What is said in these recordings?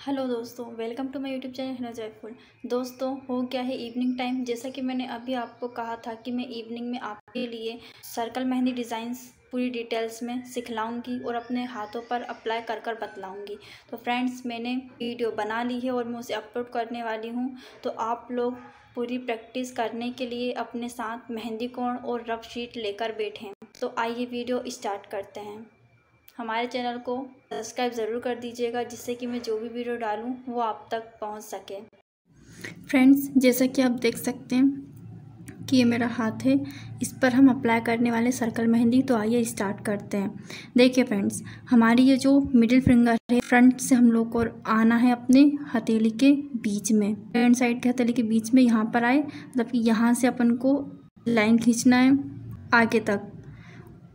Hello दोस्तों, welcome to my YouTube channel Hina joyful दोस्तों, हो गया है इवनिंग टाइम जैसा कि मैंने अभी आपको कहा था कि मैं इवनिंग में आपके लिए सर्कल मेहंदी डिज़ाइंस पूरी डिटेल्स में सिखलाऊँगी और अपने हाथों पर अप्लाई कर कर बतलाऊँगी। तो फ्रेंड्स मैंने वीडियो बना ली है और मैं उसे अपलोड करने वाली हूँ। तो आप लोग पूरी प्रैक्टिस करने के लिए अपने साथ मेहंदी कोण और रफ शीट लेकर बैठें तो आइए वीडियो स्टार्ट करते हैं। हमारे चैनल को सब्सक्राइब ज़रूर कर दीजिएगा, जिससे कि मैं जो भी वीडियो डालूँ, वो आप तक पहुँच सके। फ्रेंड्स, जैसा कि आप देख सकते हैं कि ये मेरा हाथ है। इस पर हम अप्लाई करने वाले सर्कल मेहंदी तो आइए स्टार्ट करते हैं। देखिए फ्रेंड्स, हमारी ये जो मिडिल फिंगर है, फ्रंट से हम लोग को आना है अपने हथेली के बीच में। फ्रंट साइड के हथेली के बीच में यहाँ पर आए मतलब कि यहाँ से अपन को लाइन खींचना है, आगे तक।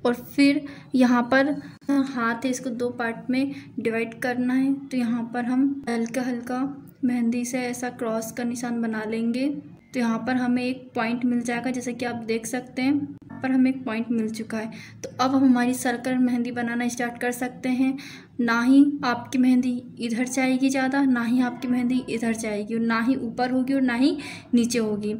और फिर यहाँ पर हाथ है, इसको दो पार्ट में डिवाइड करना है। तो यहाँ पर हम हल्का हल्का मेहंदी से ऐसा क्रॉस का निशान बना लेंगे। तो यहाँ पर हमें एक पॉइंट मिल जाएगा, जैसे कि आप देख सकते हैं। पर हमें एक पॉइंट मिल चुका है। तो अब हम हमारी सर्कल मेहंदी बनाना स्टार्ट कर सकते हैं। ना ही आपकी मेहंदी इधर जाएगी ज़्यादा, ना ही आपकी मेहंदी इधर जाएगी और ना ही ऊपर होगी और ना ही नीचे होगी।